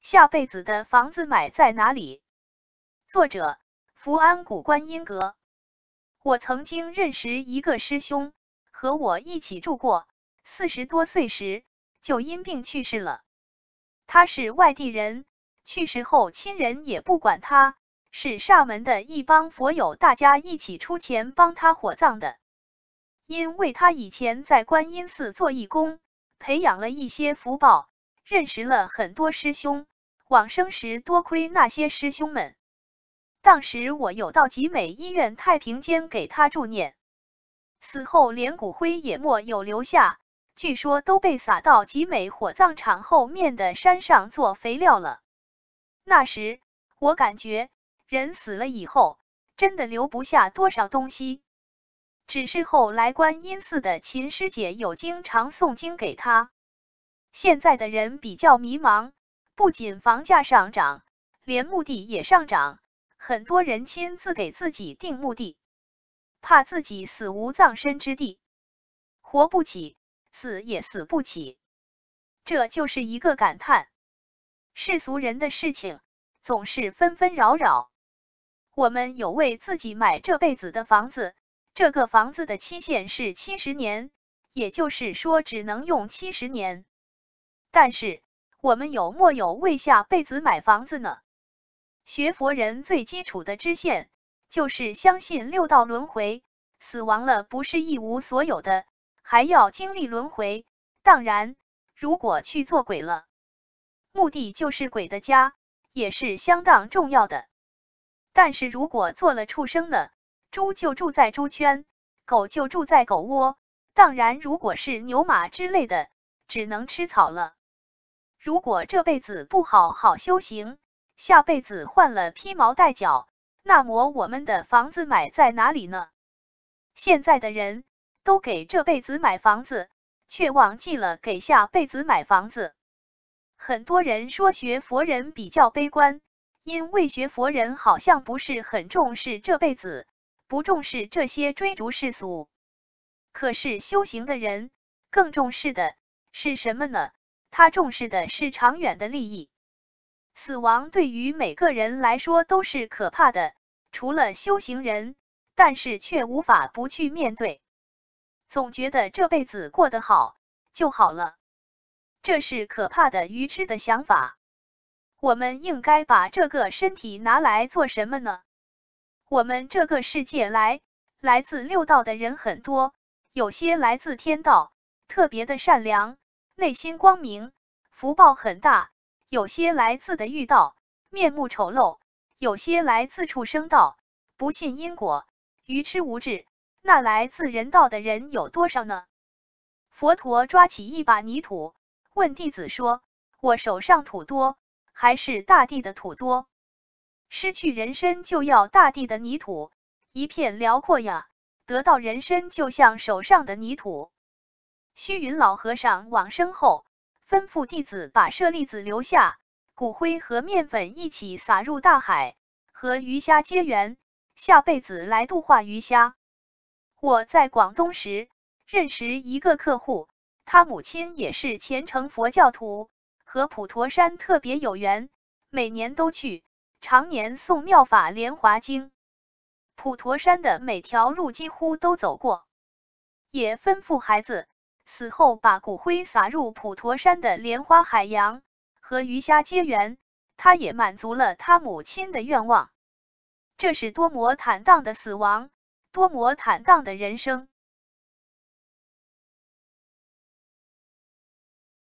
下辈子的房子买在哪里？作者：福安古观音阁。我曾经认识一个师兄，和我一起住过。四十多岁时就因病去世了。他是外地人，去世后亲人也不管他，是厦门的一帮佛友大家一起出钱帮他火葬的。因为他以前在观音寺做义工，培养了一些福报。认识了很多师兄，往生时多亏那些师兄们。当时我有到集美医院太平间给他助念，死后连骨灰也没有留下，据说都被撒到集美火葬场后面的山上做肥料了。那时我感觉人死了以后，真的留不下多少东西。只是后来观音寺的秦师姐有经常诵经给他。现在的人比较迷茫，不仅房价上涨，连墓地也上涨。很多人亲自给自己定墓地，怕自己死无葬身之地，活不起，死也死不起。这就是一个感叹。世俗人的事情总是纷纷扰扰。我们有为自己买这辈子的房子，这个房子的期限是七十年，也就是说只能用七十年。但是我们有莫有为下辈子买房子呢？学佛人最基础的支线就是相信六道轮回，死亡了不是一无所有的，还要经历轮回。当然，如果去做鬼了，目的就是鬼的家，也是相当重要的。但是如果做了畜生呢，猪就住在猪圈，狗就住在狗窝。当然，如果是牛马之类的，只能吃草了。如果这辈子不好好修行，下辈子换了披毛戴角，那么我们的房子买在哪里呢？现在的人都给这辈子买房子，却忘记了给下辈子买房子。很多人说学佛人比较悲观，因为学佛人好像不是很重视这辈子，不重视这些追逐世俗。可是修行的人更重视的是什么呢？他重视的是长远的利益。死亡对于每个人来说都是可怕的，除了修行人，但是却无法不去面对。总觉得这辈子过得好就好了，这是可怕的愚痴的想法。我们应该把这个身体拿来做什么呢？我们这个世界来来自六道的人很多，有些来自天道，特别的善良。内心光明，福报很大；有些来自的欲道，面目丑陋；有些来自畜生道，不信因果，愚痴无智。那来自人道的人有多少呢？佛陀抓起一把泥土，问弟子说：“我手上土多，还是大地的土多？”失去人身就要大地的泥土，一片辽阔呀；得到人身就像手上的泥土。虚云老和尚往生后，吩咐弟子把舍利子留下，骨灰和面粉一起撒入大海，和鱼虾结缘，下辈子来度化鱼虾。我在广东时认识一个客户，他母亲也是虔诚佛教徒，和普陀山特别有缘，每年都去，常年诵妙法莲华经，普陀山的每条路几乎都走过，也吩咐孩子。死后把骨灰撒入普陀山的莲花海洋，和鱼虾结缘，他也满足了他母亲的愿望。这是多么坦荡的死亡，多么坦荡的人生！